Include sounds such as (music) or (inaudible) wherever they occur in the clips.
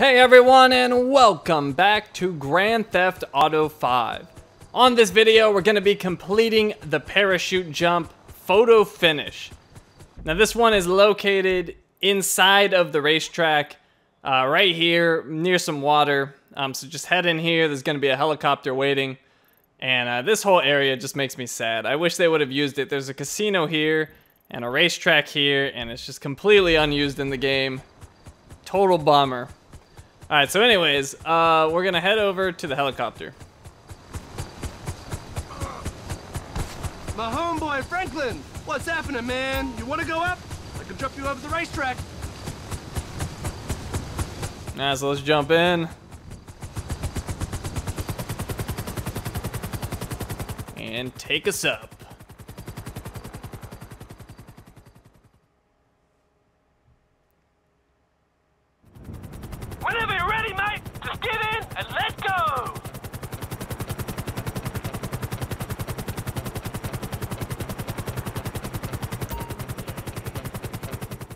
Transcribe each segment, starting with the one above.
Hey everyone and welcome back to Grand Theft Auto 5. On this video we're going to be completing the parachute jump photo finish. Now this one is located inside of the racetrack uh, right here near some water. Um, so just head in here, there's going to be a helicopter waiting. And uh, this whole area just makes me sad. I wish they would have used it. There's a casino here and a racetrack here and it's just completely unused in the game. Total bummer. Alright, so anyways, uh, we're gonna head over to the helicopter. My homeboy Franklin, what's happening, man? You want to go up? I can drop you over the racetrack. Nah, so let's jump in. And take us up.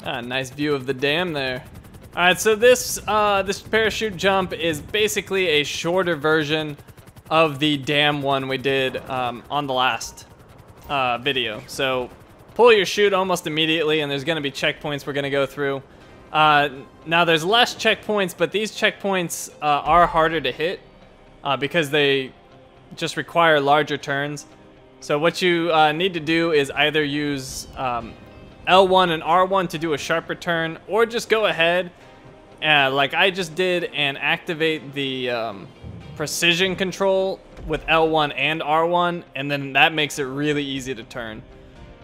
Ah, nice view of the dam there. All right, so this uh, this parachute jump is basically a shorter version of the dam one we did um, on the last uh, video. So pull your chute almost immediately, and there's going to be checkpoints we're going to go through. Uh, now there's less checkpoints, but these checkpoints uh, are harder to hit uh, because they just require larger turns. So what you uh, need to do is either use um, L1 and R1 to do a sharper turn, or just go ahead, uh, like I just did, and activate the um, precision control with L1 and R1, and then that makes it really easy to turn.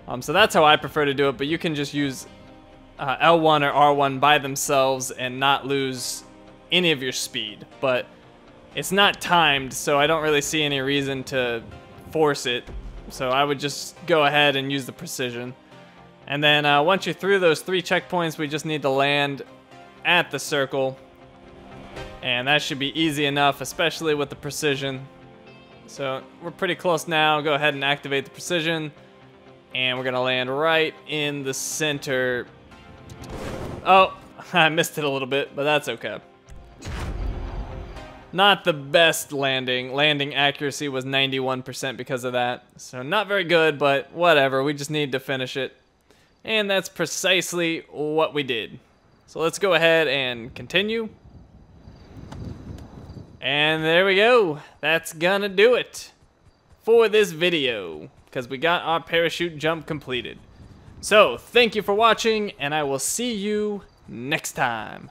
Um, so that's how I prefer to do it, but you can just use uh, L1 or R1 by themselves and not lose any of your speed. But it's not timed, so I don't really see any reason to force it. So I would just go ahead and use the precision. And then uh, once you're through those three checkpoints, we just need to land at the circle. And that should be easy enough, especially with the precision. So we're pretty close now. Go ahead and activate the precision. And we're to land right in the center. Oh, (laughs) I missed it a little bit, but that's okay. Not the best landing. Landing accuracy was 91% because of that. So not very good, but whatever. We just need to finish it. And that's precisely what we did. So let's go ahead and continue. And there we go. That's gonna do it for this video because we got our parachute jump completed. So, thank you for watching, and I will see you next time.